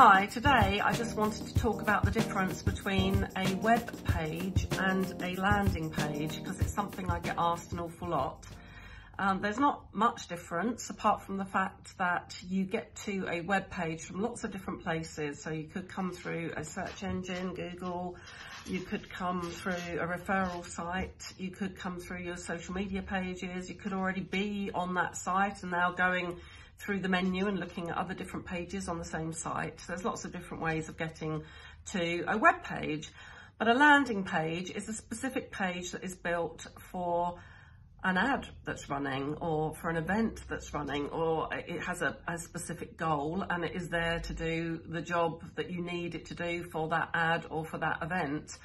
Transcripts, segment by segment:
Hi, today I just wanted to talk about the difference between a web page and a landing page because it's something I get asked an awful lot. Um, there's not much difference apart from the fact that you get to a web page from lots of different places. So you could come through a search engine, Google, you could come through a referral site, you could come through your social media pages, you could already be on that site and now going through the menu and looking at other different pages on the same site. So there's lots of different ways of getting to a web page. But a landing page is a specific page that is built for an ad that's running or for an event that's running or it has a, a, specific goal and it is there to do the job that you need it to do for that ad or for that event.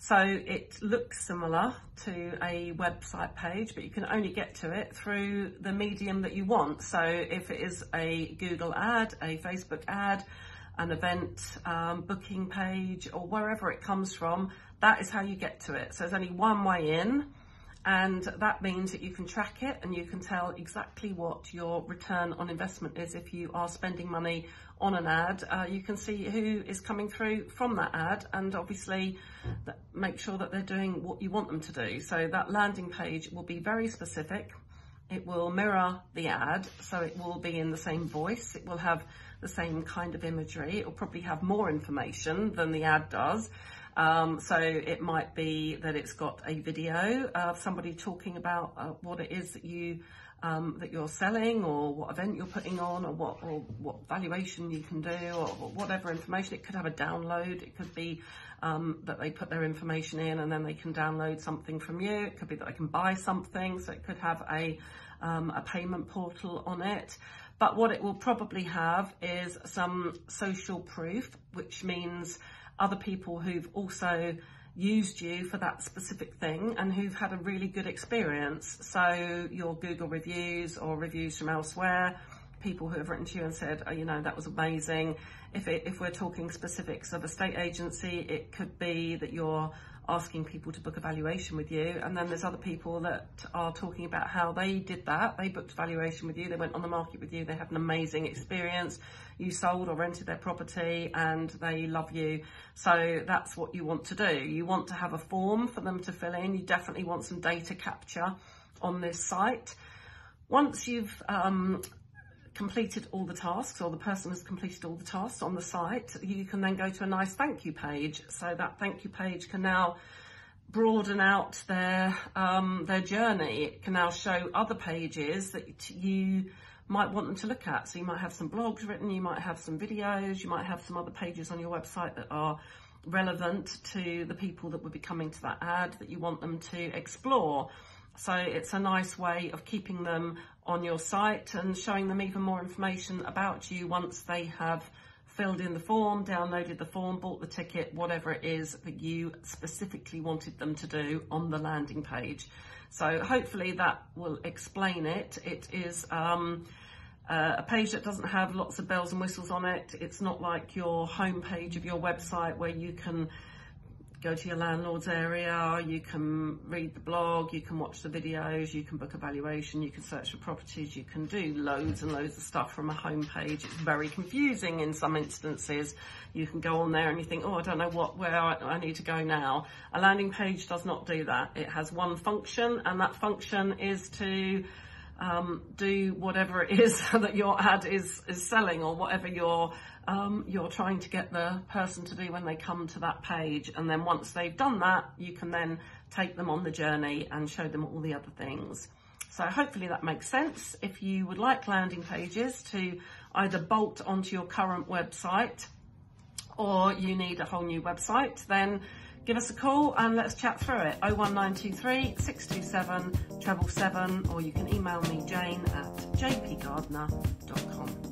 So it looks similar to a website page, but you can only get to it through the medium that you want. So if it is a Google ad, a Facebook ad, an event um, booking page, or wherever it comes from, that is how you get to it. So there's only one way in and that means that you can track it and you can tell exactly what your return on investment is if you are spending money on an ad. Uh, you can see who is coming through from that ad and obviously make sure that they're doing what you want them to do. So that landing page will be very specific. It will mirror the ad, so it will be in the same voice. It will have the same kind of imagery. It will probably have more information than the ad does. Um, so it might be that it's got a video of somebody talking about uh, what it is that you um, that you're selling or what event you're putting on or what or what valuation you can do or, or whatever information. It could have a download. It could be um, that they put their information in and then they can download something from you. It could be that they can buy something. So it could have a um, a payment portal on it. But what it will probably have is some social proof, which means other people who've also used you for that specific thing and who've had a really good experience. So your Google reviews or reviews from elsewhere, people who have written to you and said, oh, you know, that was amazing. If, it, if we're talking specifics of estate agency, it could be that you're asking people to book a valuation with you. And then there's other people that are talking about how they did that. They booked valuation with you. They went on the market with you. They had an amazing experience. You sold or rented their property and they love you. So that's what you want to do. You want to have a form for them to fill in. You definitely want some data capture on this site. Once you've um, completed all the tasks or the person has completed all the tasks on the site, you can then go to a nice thank you page. So that thank you page can now broaden out their um, their journey. It can now show other pages that you might want them to look at. So you might have some blogs written, you might have some videos, you might have some other pages on your website that are relevant to the people that would be coming to that ad that you want them to explore. So it's a nice way of keeping them on your site and showing them even more information about you once they have filled in the form, downloaded the form, bought the ticket, whatever it is that you specifically wanted them to do on the landing page. So hopefully that will explain it. It is um, uh, a page that doesn't have lots of bells and whistles on it. It's not like your home page of your website where you can go to your landlord's area, you can read the blog, you can watch the videos, you can book a valuation, you can search for properties, you can do loads and loads of stuff from a home page. It's very confusing in some instances. You can go on there and you think, oh, I don't know what where I, I need to go now. A landing page does not do that. It has one function and that function is to um, do whatever it is that your ad is, is selling or whatever your um, you're trying to get the person to do when they come to that page. And then once they've done that, you can then take them on the journey and show them all the other things. So hopefully that makes sense. If you would like landing pages to either bolt onto your current website or you need a whole new website, then give us a call and let's chat through it. 01923 627 treble seven, or you can email me jane at jpgardner.com.